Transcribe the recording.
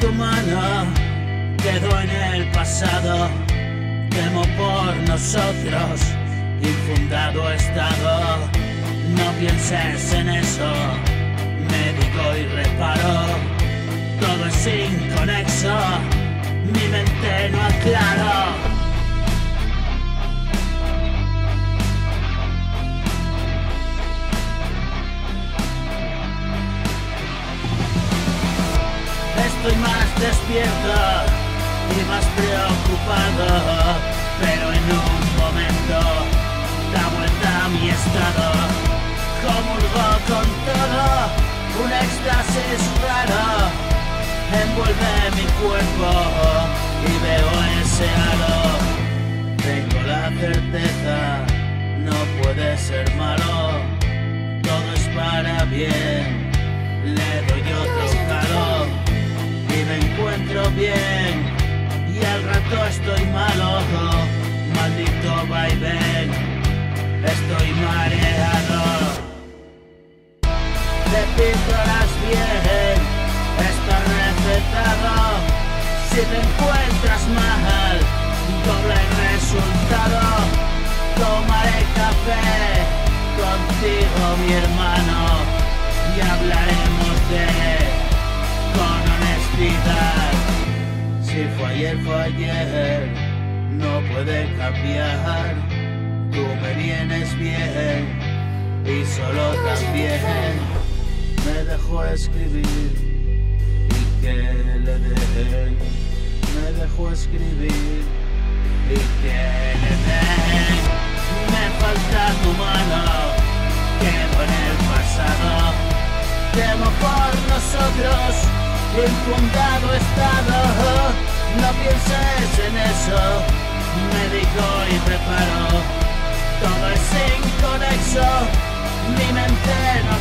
tu mano quedó en el pasado. Temo por nosotros, infundado estado. No pienses en eso, médico y reparo. Todo es inconexo, mi mente no Estoy más despierto y más preocupado, pero en un momento da vuelta a mi estado. Comulgo con todo, un éxtasis raro envuelve mi cuerpo y veo ese halo. Tengo la certeza, no puede ser malo, todo es para bien, bien. Y al rato estoy malo, maldito vaivén, estoy mareado. De píldoras bien, está recetado, si te encuentras mal, doble resultado, tomaré café contigo mi hermano Si fue ayer, fue ayer, no puede cambiar. Tú me vienes bien y solo también me dejó escribir y que le dé. Me dejó escribir y que le dé. Me falta tu mano, quedo en el pasado. Temo por nosotros, infundado estado. Eso, médico y preparo. Todo es inconexo, mi mente no.